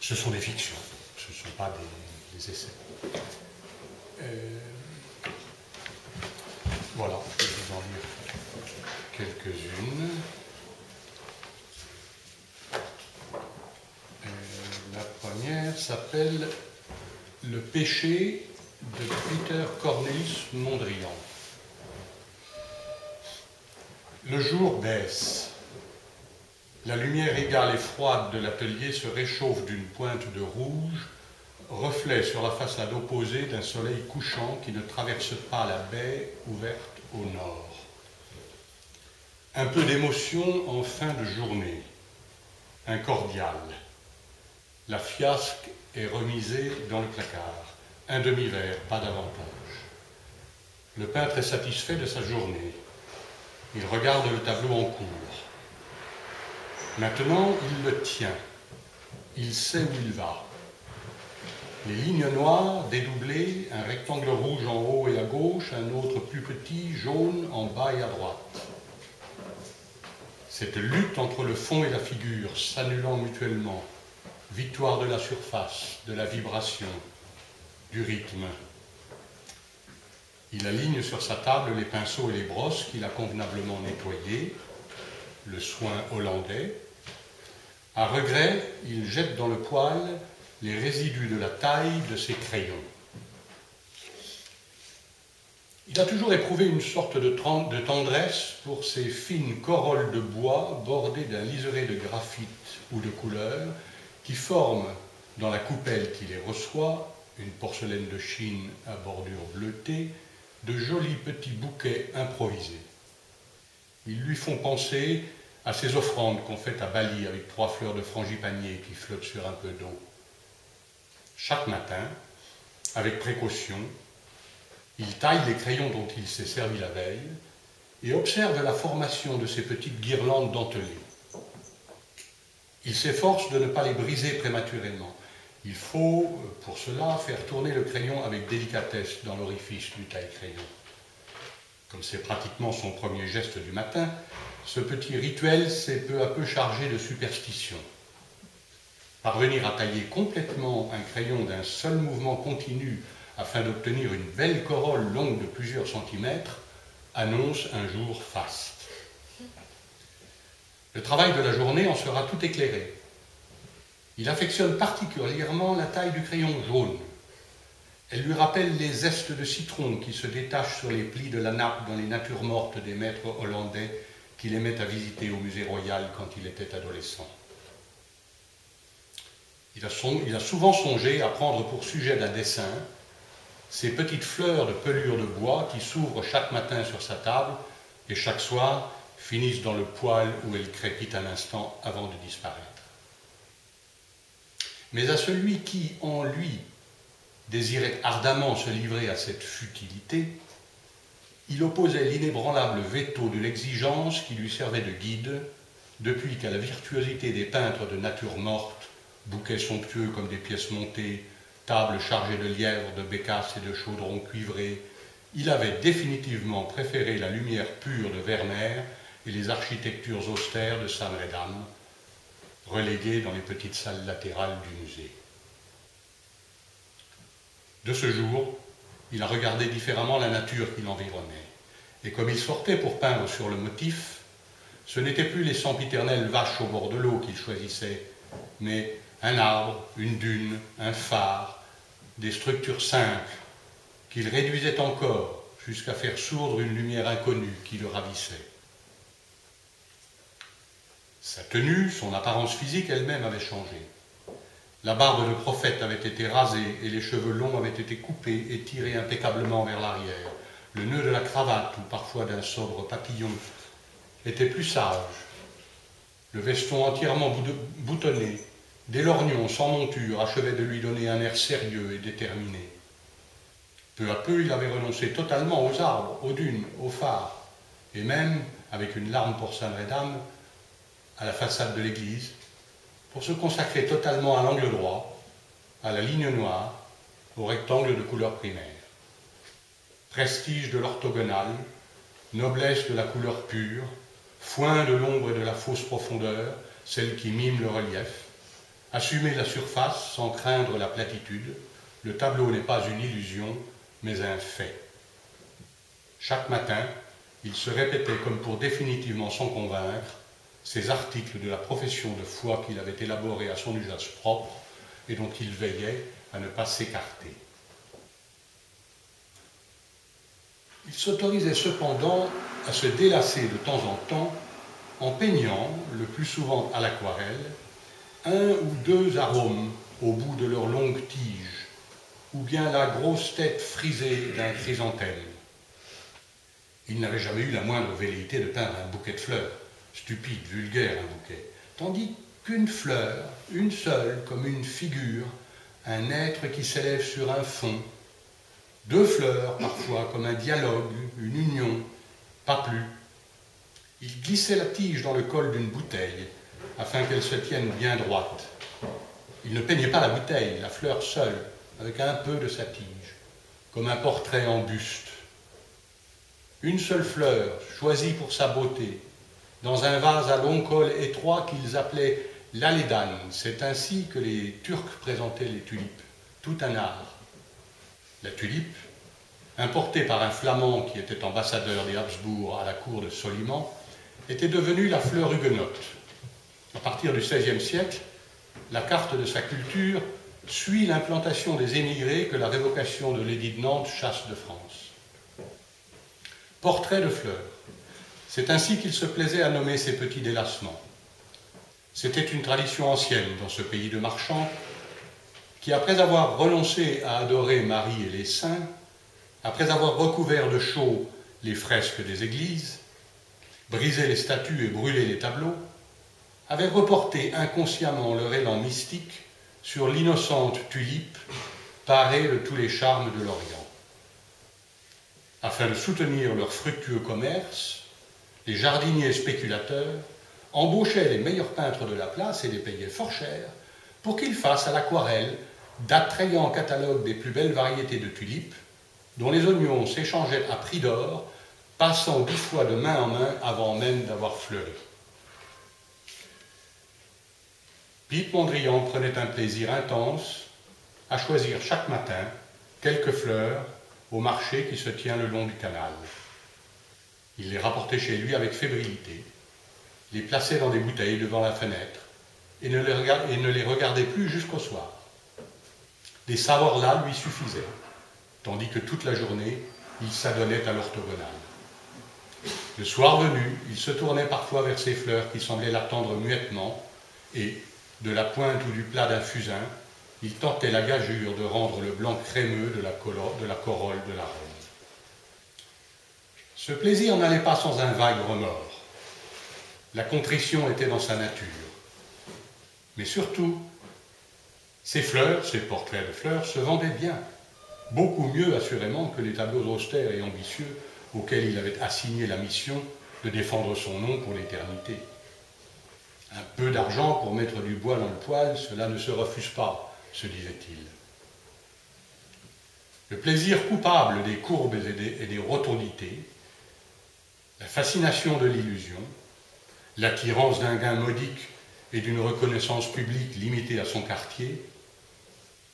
Ce sont des fictions, ce ne sont pas des, essais. Euh, voilà, je vais vous en lire quelques-unes. Euh, la première s'appelle Le péché de Peter Cornelis Mondrian. Le jour baisse. La lumière égale et froide de l'atelier se réchauffe d'une pointe de rouge, reflet sur la façade opposée d'un soleil couchant qui ne traverse pas la baie ouverte au nord. Un peu d'émotion en fin de journée, un cordial. La fiasque est remisée dans le placard. Un demi-verre, pas davantage. Le peintre est satisfait de sa journée. Il regarde le tableau en cours. Maintenant, il le tient. Il sait où il va. Les lignes noires dédoublées, un rectangle rouge en haut et à gauche, un autre plus petit, jaune, en bas et à droite. Cette lutte entre le fond et la figure, s'annulant mutuellement, victoire de la surface, de la vibration, du rythme. Il aligne sur sa table les pinceaux et les brosses qu'il a convenablement nettoyés, le soin hollandais. À regret, il jette dans le poêle les résidus de la taille de ses crayons. Il a toujours éprouvé une sorte de, tendresse pour ces fines corolles de bois bordées d'un liseré de graphite ou de couleur qui forment, dans la coupelle qui les reçoit, une porcelaine de Chine à bordure bleutée, de jolis petits bouquets improvisés. Ils lui font penser à ces offrandes qu'on fait à Bali avec trois fleurs de frangipanier qui flottent sur un peu d'eau. Chaque matin, avec précaution, il taille les crayons dont il s'est servi la veille et observe la formation de ces petites guirlandes dentelées. Il s'efforce de ne pas les briser prématurément. Il faut, pour cela, faire tourner le crayon avec délicatesse dans l'orifice du taille-crayon. Comme c'est pratiquement son premier geste du matin, ce petit rituel s'est peu à peu chargé de superstition. Parvenir à tailler complètement un crayon d'un seul mouvement continu afin d'obtenir une belle corolle longue de plusieurs centimètres annonce un jour faste. Le travail de la journée en sera tout éclairé. Il affectionne particulièrement la taille du crayon jaune. Elle lui rappelle les zestes de citron qui se détachent sur les plis de la nappe dans les natures mortes des maîtres hollandais qu'il aimait à visiter au musée royal quand il était adolescent. Il a, souvent songé à prendre pour sujet d'un dessin ces petites fleurs de pelure de bois qui s'ouvrent chaque matin sur sa table et chaque soir finissent dans le poêle où elles crépitent un instant avant de disparaître mais à celui qui, en lui, désirait ardemment se livrer à cette futilité, il opposait l'inébranlable veto de l'exigence qui lui servait de guide, depuis qu'à la virtuosité des peintres de nature morte, bouquets somptueux comme des pièces montées, tables chargées de lièvres, de bécasses et de chaudrons cuivrés, il avait définitivement préféré la lumière pure de Werner et les architectures austères de San Redam, relégué dans les petites salles latérales du musée. De ce jour, il a regardé différemment la nature qui l'environnait. Et comme il sortait pour peindre sur le motif, ce n'étaient plus les sempiternelles vaches au bord de l'eau qu'il choisissait, mais un arbre, une dune, un phare, des structures simples qu'il réduisait encore jusqu'à faire sourdre une lumière inconnue qui le ravissait. Sa tenue, son apparence physique elle-même avait changé. La barbe de prophète avait été rasée et les cheveux longs avaient été coupés et tirés impeccablement vers l'arrière. Le nœud de la cravate, ou parfois d'un sobre papillon, était plus sage. Le veston entièrement boutonné, des lorgnons sans monture achevaient de lui donner un air sérieux et déterminé. Peu à peu, il avait renoncé totalement aux arbres, aux dunes, aux phares, et même, avec une larme pour Saint Rédame, à la façade de l'église pour se consacrer totalement à l'angle droit, à la ligne noire, au rectangle de couleur primaire. Prestige de l'orthogonale, noblesse de la couleur pure, foin de l'ombre et de la fausse profondeur, celle qui mime le relief, Assumer la surface sans craindre la platitude, le tableau n'est pas une illusion, mais un fait. Chaque matin, il se répétait comme pour définitivement s'en convaincre ces articles de la profession de foi qu'il avait élaborés à son usage propre et dont il veillait à ne pas s'écarter. Il s'autorisait cependant à se délasser de temps en temps en peignant, le plus souvent à l'aquarelle, un ou deux arômes au bout de leurs longues tiges, ou bien la grosse tête frisée d'un chrysanthème. Il n'avait jamais eu la moindre velléité de peindre un bouquet de fleurs, stupide, vulgaire un bouquet, tandis qu'une fleur, une seule, comme une figure, un être qui s'élève sur un fond, deux fleurs parfois, comme un dialogue, une union, pas plus. Il glissait la tige dans le col d'une bouteille, afin qu'elle se tienne bien droite. Il ne peignait pas la bouteille, la fleur seule, avec un peu de sa tige, comme un portrait en buste. Une seule fleur, choisie pour sa beauté, dans un vase à long col étroit qu'ils appelaient l'Aledan. C'est ainsi que les Turcs présentaient les tulipes, tout un art. La tulipe, importée par un flamand qui était ambassadeur des Habsbourg à la cour de Soliman, était devenue la fleur huguenote. À partir du XVIe siècle, la carte de sa culture suit l'implantation des émigrés que la révocation de l'édit de Nantes chasse de France. Portrait de fleurs. C'est ainsi qu'il se plaisait à nommer ses petits délassements. C'était une tradition ancienne dans ce pays de marchands qui, après avoir renoncé à adorer Marie et les saints, après avoir recouvert de chaux les fresques des églises, brisé les statues et brûlé les tableaux, avait reporté inconsciemment leur élan mystique sur l'innocente tulipe parée de tous les charmes de l'Orient. Afin de soutenir leur fructueux commerce, les jardiniers spéculateurs embauchaient les meilleurs peintres de la place et les payaient fort cher pour qu'ils fassent à l'aquarelle d'attrayants catalogues des plus belles variétés de tulipes, dont les oignons s'échangeaient à prix d'or, passant dix fois de main en main avant même d'avoir fleuri. Pipe Mondrian prenait un plaisir intense à choisir chaque matin quelques fleurs au marché qui se tient le long du canal. Il les rapportait chez lui avec fébrilité, les plaçait dans des bouteilles devant la fenêtre et ne les, regardait, plus jusqu'au soir. Les savoirs là lui suffisaient, tandis que toute la journée, il s'adonnait à l'orthogonale. Le soir venu, il se tournait parfois vers ces fleurs qui semblaient l'attendre muettement, et, de la pointe ou du plat d'un fusain, il tentait la gageure de rendre le blanc crémeux de la, de la corolle de la reine. Ce plaisir n'allait pas sans un vague remords. La contrition était dans sa nature. Mais surtout, ces fleurs, ces portraits de fleurs, se vendaient bien, beaucoup mieux assurément que les tableaux austères et ambitieux auxquels il avait assigné la mission de défendre son nom pour l'éternité. Un peu d'argent pour mettre du bois dans le poêle, cela ne se refuse pas, se disait-il. Le plaisir coupable des courbes et des rotondités, la fascination de l'illusion, l'attirance d'un gain modique et d'une reconnaissance publique limitée à son quartier,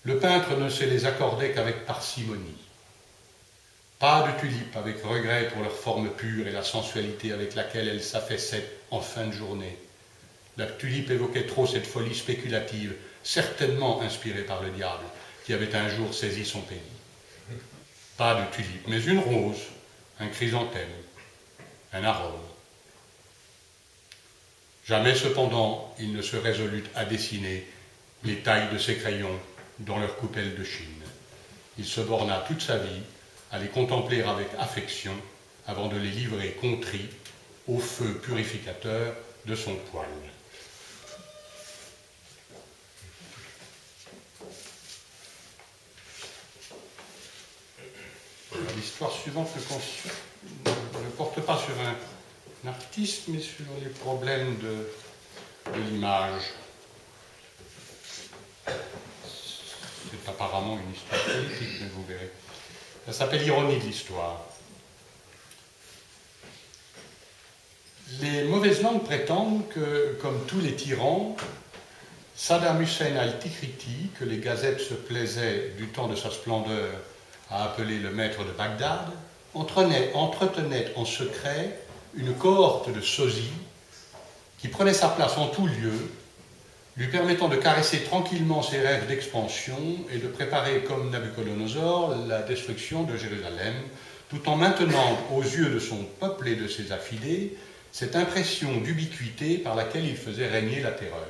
le peintre ne se les accordait qu'avec parcimonie. Pas de tulipes avec regret pour leur forme pure et la sensualité avec laquelle elles s'affaissaient en fin de journée. La tulipe évoquait trop cette folie spéculative, certainement inspirée par le diable, qui avait un jour saisi son pays. Pas de tulipe, mais une rose, un chrysanthème, un arôme. Jamais cependant il ne se résolut à dessiner les tailles de ses crayons dans leur coupelle de Chine. Il se borna toute sa vie à les contempler avec affection avant de les livrer contrit au feu purificateur de son poil. L'histoire suivante porte pas sur un, artiste, mais sur les problèmes de, l'image. C'est apparemment une histoire politique, mais vous verrez. Ça s'appelle Ironie de l'histoire. Les mauvaises langues prétendent que, comme tous les tyrans, Saddam Hussein al-Tikriti, que les gazettes se plaisaient du temps de sa splendeur à appeler le maître de Bagdad, entretenait, en secret une cohorte de sosies qui prenait sa place en tout lieu, lui permettant de caresser tranquillement ses rêves d'expansion et de préparer comme Nabucodonosor la destruction de Jérusalem, tout en maintenant aux yeux de son peuple et de ses affidés cette impression d'ubiquité par laquelle il faisait régner la terreur.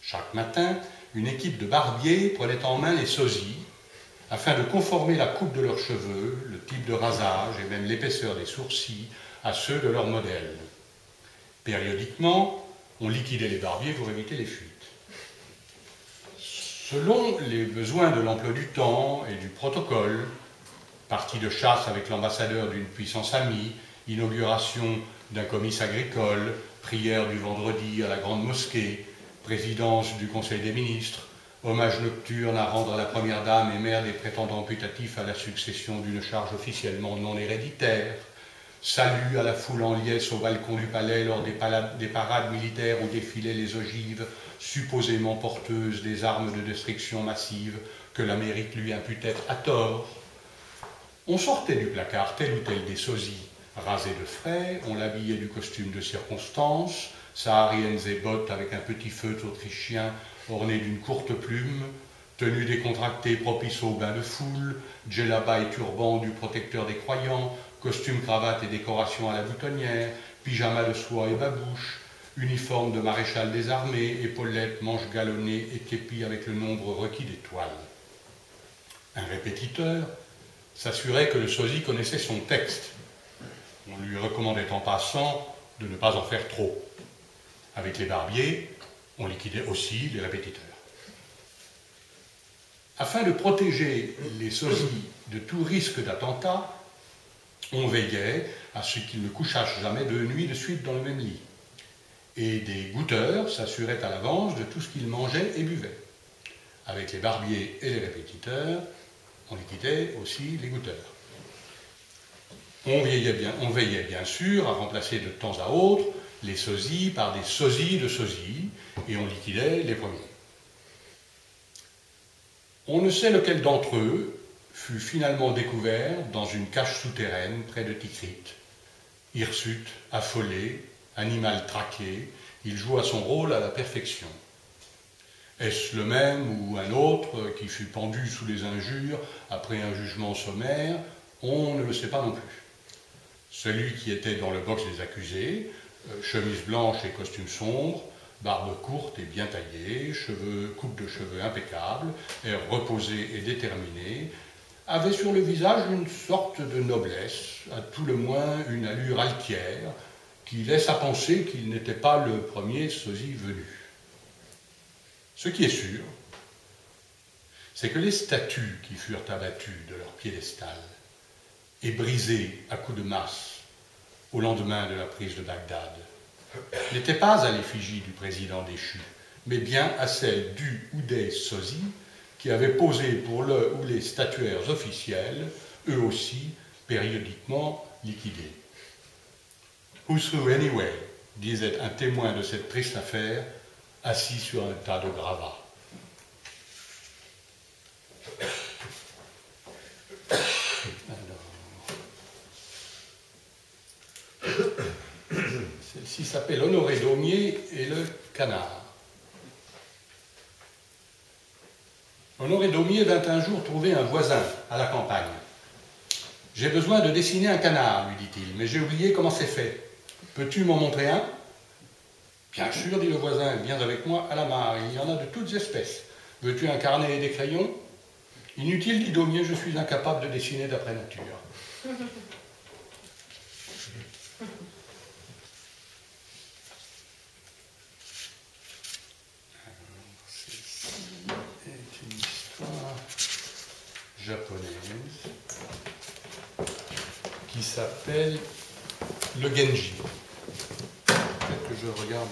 Chaque matin, une équipe de barbiers prenait en main les sosies afin de conformer la coupe de leurs cheveux, le type de rasage et même l'épaisseur des sourcils à ceux de leur modèle. Périodiquement, on liquidait les barbiers pour éviter les fuites. Selon les besoins de l'emploi du temps et du protocole, partie de chasse avec l'ambassadeur d'une puissance amie, inauguration d'un comice agricole, prière du vendredi à la grande mosquée, présidence du Conseil des ministres, hommage nocturne à rendre à la première dame et mère des prétendants putatifs à la succession d'une charge officiellement non héréditaire, salut à la foule en liesse au balcon du palais lors des, des parades militaires où défilaient les ogives, supposément porteuses des armes de destruction massive que l'Amérique lui imputait à tort, on sortait du placard tel ou tel des sosies rasés de frais, on l'habillait du costume de circonstance, sahariennes et bottes avec un petit feutre autrichien orné d'une courte plume, tenue décontractée propice au bain de foule, djellaba et turban du protecteur des croyants, costume, cravate et décoration à la boutonnière, pyjama de soie et babouche, uniforme de maréchal des armées, épaulettes, manches galonnées et képi avec le nombre requis d'étoiles. Un répétiteur, s'assurait que le sosie connaissait son texte. On lui recommandait en passant de ne pas en faire trop. Avec les barbiers, on liquidait aussi les répétiteurs. Afin de protéger les sosies de tout risque d'attentat, on veillait à ce qu'ils ne couchassent jamais deux nuits de suite dans le même lit. Et des goûteurs s'assuraient à l'avance de tout ce qu'ils mangeaient et buvaient. Avec les barbiers et les répétiteurs, on liquidait aussi les goutteurs. On veillait, bien, on veillait bien sûr à remplacer de temps à autre les sosies par des sosies de sosies, et on liquidait les premiers. On ne sait lequel d'entre eux fut finalement découvert dans une cache souterraine près de Tikrit. Hirsute, affolé, animal traqué, il joua son rôle à la perfection. Est-ce le même ou un autre qui fut pendu sous les injures après un jugement sommaire? On ne le sait pas non plus. Celui qui était dans le box des accusés, chemise blanche et costume sombre, barbe courte et bien taillée, cheveux, coupe de cheveux impeccable, air reposé et déterminé, avait sur le visage une sorte de noblesse, à tout le moins une allure altière, qui laisse à penser qu'il n'était pas le premier sosie venu. Ce qui est sûr, c'est que les statues qui furent abattues de leur piédestal et brisées à coups de masse au lendemain de la prise de Bagdad n'étaient pas à l'effigie du président déchu, mais bien à celle du ou des sosies qui avaient posé pour le ou les statuaires officiels, eux aussi périodiquement liquidés. Who's anyway, disait un témoin de cette triste affaire assis sur un tas de gravats. Celle-ci s'appelle Honoré Daumier et le canard. Honoré Daumier vint un jour trouver un voisin à la campagne. J'ai besoin de dessiner un canard, lui dit-il, mais j'ai oublié comment c'est fait. Peux-tu m'en montrer un? Bien sûr, dit le voisin, viens avec moi à la mare, il y en a de toutes espèces. Veux-tu un carnet et des crayons? Inutile, dit Daumier, je suis incapable de dessiner d'après nature. est une histoire japonaise qui s'appelle Le Genji que je regarde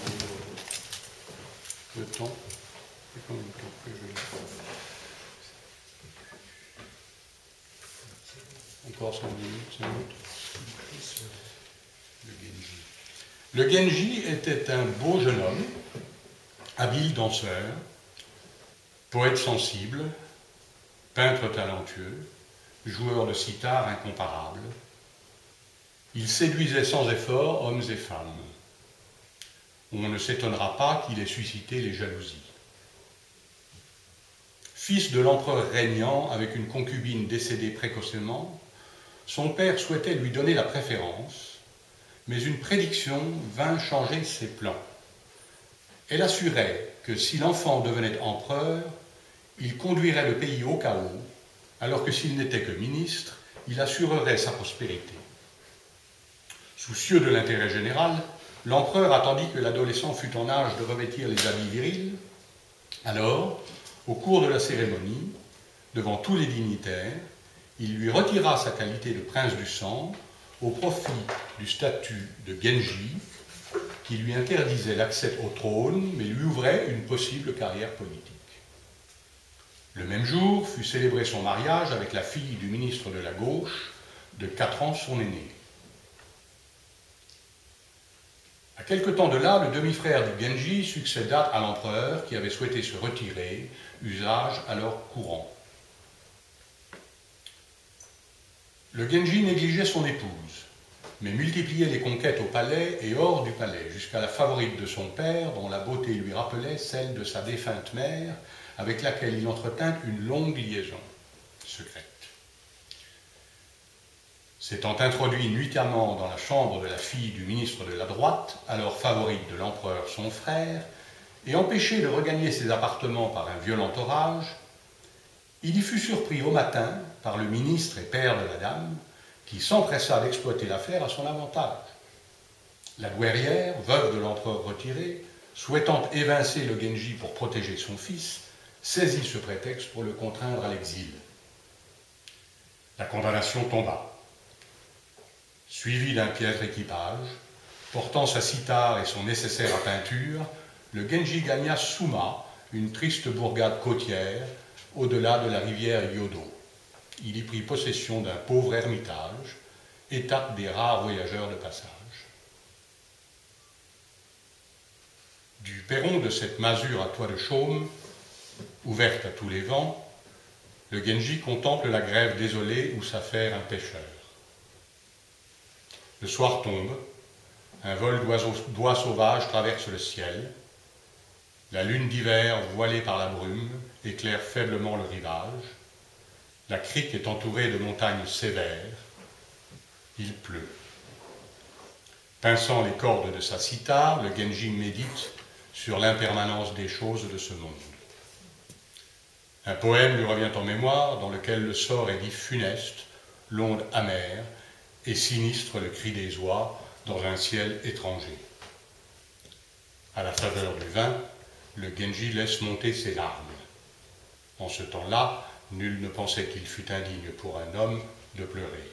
le, temps. Encore 5 minutes, 5 minutes. Le Genji était un beau jeune homme, Habile danseur, poète sensible, peintre talentueux, joueur de sitar incomparable, il séduisait sans effort hommes et femmes. On ne s'étonnera pas qu'il ait suscité les jalousies. Fils de l'empereur régnant avec une concubine décédée précocement, son père souhaitait lui donner la préférence, mais une prédiction vint changer ses plans. Elle assurait que si l'enfant devenait empereur, il conduirait le pays au chaos, alors que s'il n'était que ministre, il assurerait sa prospérité. Soucieux de l'intérêt général, l'empereur attendit que l'adolescent fût en âge de revêtir les habits virils. Alors, au cours de la cérémonie, devant tous les dignitaires, il lui retira sa qualité de prince du sang au profit du statut de Genji, qui lui interdisait l'accès au trône, mais lui ouvrait une possible carrière politique. Le même jour fut célébré son mariage avec la fille du ministre de la Gauche, de 4 ans son aîné. À quelque temps de là, le demi-frère du Genji succéda à l'empereur qui avait souhaité se retirer, usage alors courant. Le Genji négligeait son épouse, mais multipliait les conquêtes au palais et hors du palais, jusqu'à la favorite de son père, dont la beauté lui rappelait celle de sa défunte mère, avec laquelle il entretint une longue liaison secrète. S'étant introduit nuitamment dans la chambre de la fille du ministre de la droite, alors favorite de l'empereur son frère, et empêché de regagner ses appartements par un violent orage, il y fut surpris au matin par le ministre et père de la dame, qui s'empressa d'exploiter l'affaire à son avantage. La douairière, veuve de l'empereur retiré, souhaitant évincer le Genji pour protéger son fils, saisit ce prétexte pour le contraindre à l'exil. La condamnation tomba. Suivi d'un piètre équipage, portant sa cithare et son nécessaire à peinture, le Genji gagna Souma, une triste bourgade côtière, au-delà de la rivière Yodo. Il y prit possession d'un pauvre ermitage, étape des rares voyageurs de passage. Du perron de cette masure à toit de chaume, ouverte à tous les vents, le Genji contemple la grève désolée où s'affaire un pêcheur. Le soir tombe, un vol d'oies sauvages traverse le ciel, la lune d'hiver, voilée par la brume, éclaire faiblement le rivage, la crique est entourée de montagnes sévères, il pleut. Pinçant les cordes de sa cithare, le Genji médite sur l'impermanence des choses de ce monde. Un poème lui revient en mémoire dans lequel le sort est dit funeste, l'onde amère et sinistre le cri des oies dans un ciel étranger. À la faveur du vin, le Genji laisse monter ses larmes. En ce temps-là, nul ne pensait qu'il fût indigne pour un homme de pleurer.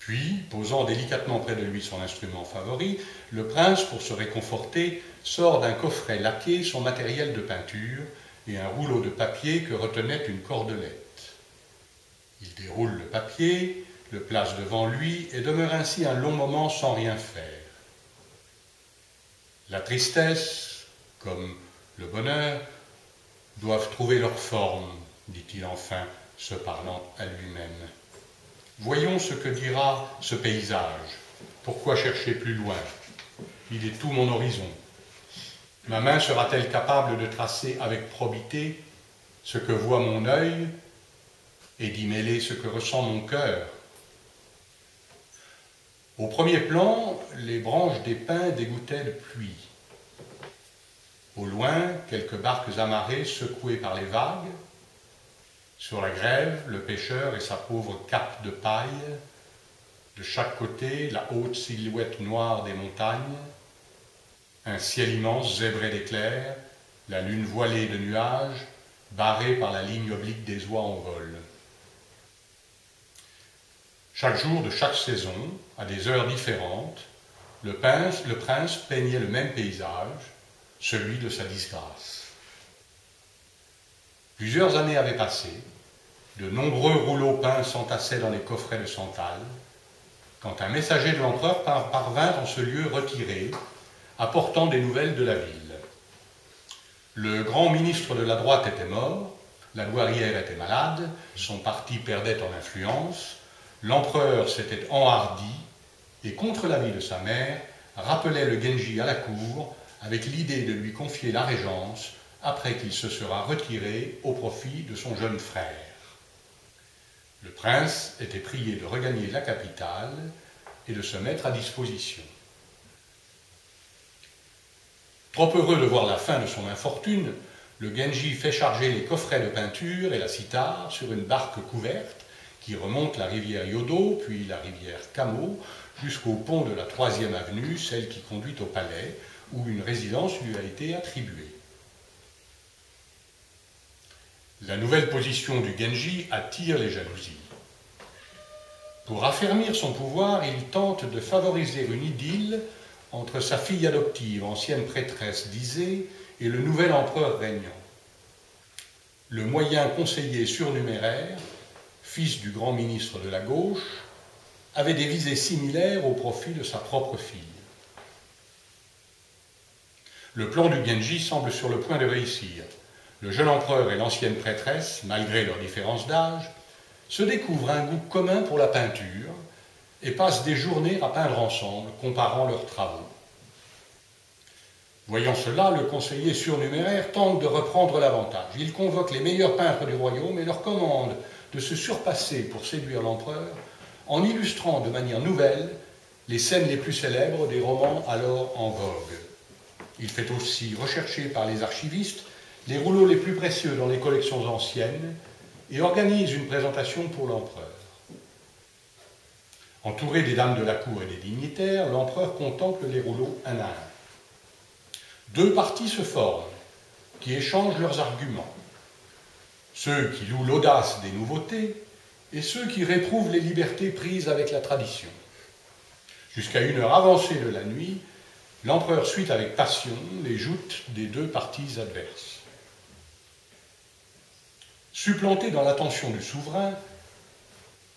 Puis, posant délicatement près de lui son instrument favori, le prince, pour se réconforter, sort d'un coffret laqué son matériel de peinture et un rouleau de papier que retenait une cordelette. Il déroule le papier, le place devant lui et demeure ainsi un long moment sans rien faire. La tristesse, comme le bonheur, doivent trouver leur forme, dit-il enfin, se parlant à lui-même. Voyons ce que dira ce paysage. Pourquoi chercher plus loin? Il est tout mon horizon. Ma main sera-t-elle capable de tracer avec probité ce que voit mon œil et d'y mêler ce que ressent mon cœur Au premier plan, les branches des pins dégoûtaient de pluie. Au loin, quelques barques amarrées secouées par les vagues. Sur la grève, le pêcheur et sa pauvre cape de paille. De chaque côté, la haute silhouette noire des montagnes un ciel immense zébré d'éclairs, la lune voilée de nuages, barrée par la ligne oblique des oies en vol. Chaque jour de chaque saison, à des heures différentes, le prince, peignait le même paysage, celui de sa disgrâce. Plusieurs années avaient passé, de nombreux rouleaux peints s'entassaient dans les coffrets de santal, quand un messager de l'empereur parvint en ce lieu retiré, apportant des nouvelles de la ville. Le grand ministre de la droite était mort, la douairière était malade, son parti perdait en influence, l'empereur s'était enhardi et, contre l'avis de sa mère, rappelait le Genji à la cour avec l'idée de lui confier la régence après qu'il se sera retiré au profit de son jeune frère. Le prince était prié de regagner la capitale et de se mettre à disposition. Trop heureux de voir la fin de son infortune, le Genji fait charger les coffrets de peinture et la cithare sur une barque couverte qui remonte la rivière Yodo, puis la rivière Kamo, jusqu'au pont de la troisième avenue, celle qui conduit au palais, où une résidence lui a été attribuée. La nouvelle position du Genji attire les jalousies. Pour affermir son pouvoir, il tente de favoriser une idylle entre sa fille adoptive, ancienne prêtresse d'Isée, et le nouvel empereur régnant. Le moyen conseiller surnuméraire, fils du grand ministre de la gauche, avait des visées similaires au profit de sa propre fille. Le plan du Genji semble sur le point de réussir. Le jeune empereur et l'ancienne prêtresse, malgré leur différence d'âge, se découvrent un goût commun pour la peinture et passent des journées à peindre ensemble, comparant leurs travaux. Voyant cela, le conseiller surnuméraire tente de reprendre l'avantage. Il convoque les meilleurs peintres du royaume et leur commande de se surpasser pour séduire l'empereur en illustrant de manière nouvelle les scènes les plus célèbres des romans alors en vogue. Il fait aussi rechercher par les archivistes les rouleaux les plus précieux dans les collections anciennes et organise une présentation pour l'empereur. Entouré des dames de la cour et des dignitaires, l'empereur contemple les rouleaux un à un. Deux partis se forment, qui échangent leurs arguments. Ceux qui louent l'audace des nouveautés et ceux qui réprouvent les libertés prises avec la tradition. Jusqu'à une heure avancée de la nuit, l'empereur suit avec passion les joutes des deux partis adverses. Supplanté dans l'attention du souverain,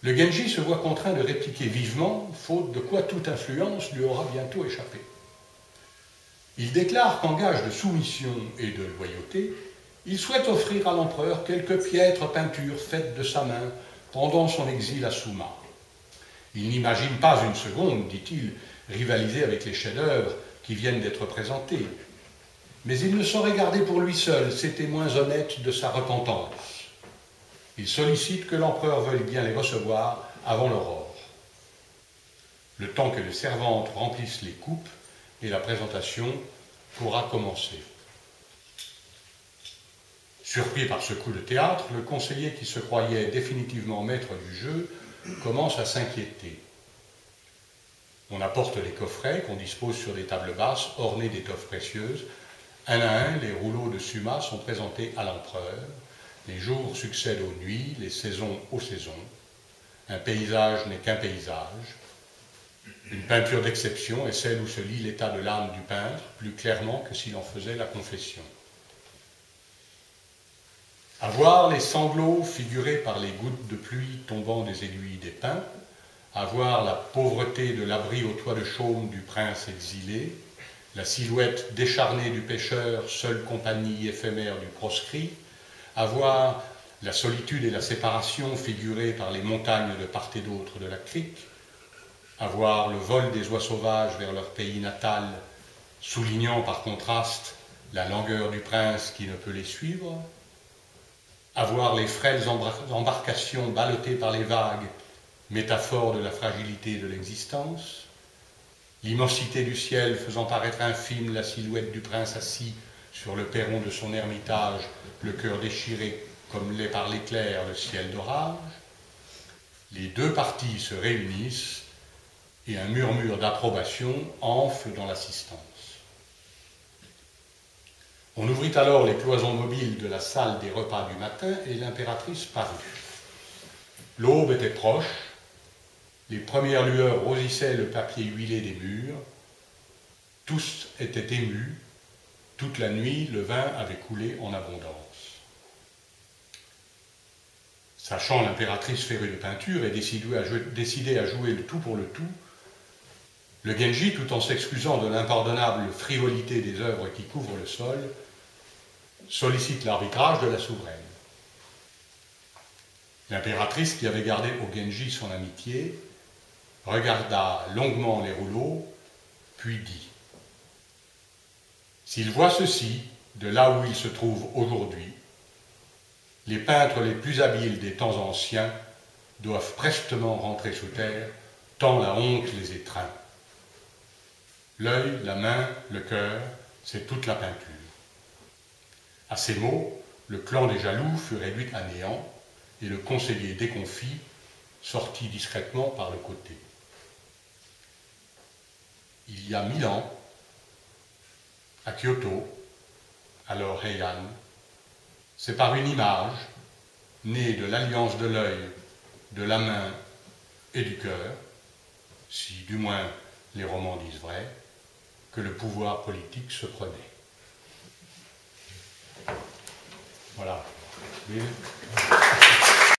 le Genji se voit contraint de répliquer vivement, faute de quoi toute influence lui aura bientôt échappé. Il déclare qu'en gage de soumission et de loyauté, il souhaite offrir à l'empereur quelques piètres peintures faites de sa main pendant son exil à Souma. Il n'imagine pas une seconde, dit-il, rivaliser avec les chefs-d'œuvre qui viennent d'être présentés. Mais il ne saurait garder pour lui seul ces témoins honnêtes de sa repentance. Il sollicite que l'empereur veuille bien les recevoir avant l'aurore. Le temps que les servantes remplissent les coupes et la présentation pourra commencer. Surpris par ce coup de théâtre, le conseiller qui se croyait définitivement maître du jeu commence à s'inquiéter. On apporte les coffrets qu'on dispose sur des tables basses ornées d'étoffes précieuses. Un à un, les rouleaux de Suma sont présentés à l'empereur. Les jours succèdent aux nuits, les saisons aux saisons. Un paysage n'est qu'un paysage. Une peinture d'exception est celle où se lit l'état de l'âme du peintre plus clairement que s'il en faisait la confession. À les sanglots figurés par les gouttes de pluie tombant des aiguilles des pins, à voir la pauvreté de l'abri au toit de chaume du prince exilé, la silhouette décharnée du pêcheur, seule compagnie éphémère du proscrit, à voir la solitude et la séparation figurées par les montagnes de part et d'autre de la crique, à voir le vol des oies sauvages vers leur pays natal, soulignant par contraste la langueur du prince qui ne peut les suivre, à les frêles embarcations ballottées par les vagues, métaphore de la fragilité de l'existence, l'immensité du ciel faisant paraître infime la silhouette du prince assis sur le perron de son ermitage, le cœur déchiré comme l'est par l'éclair le ciel d'orage, les deux parties se réunissent et un murmure d'approbation enfle dans l'assistance. On ouvrit alors les cloisons mobiles de la salle des repas du matin et l'impératrice parut. L'aube était proche, les premières lueurs rosissaient le papier huilé des murs, tous étaient émus, toute la nuit le vin avait coulé en abondance. Sachant l'impératrice férue de peinture et décidée à, jouer, le tout pour le tout, Le Genji, tout en s'excusant de l'impardonnable frivolité des œuvres qui couvrent le sol, sollicite l'arbitrage de la souveraine. L'impératrice, qui avait gardé au Genji son amitié, regarda longuement les rouleaux, puis dit S'il voit ceci, de là où il se trouve aujourd'hui, les peintres les plus habiles des temps anciens doivent prestement rentrer sous terre, tant la honte les étreint. L'œil, la main, le cœur, c'est toute la peinture. À ces mots, le clan des jaloux fut réduit à néant, et le conseiller déconfit sortit discrètement par le côté. Il y a mille ans, à Kyoto, alors Heian, c'est par une image, née de l'alliance de l'œil, de la main et du cœur, si du moins les romans disent vrai, que le pouvoir politique se prenait. Voilà.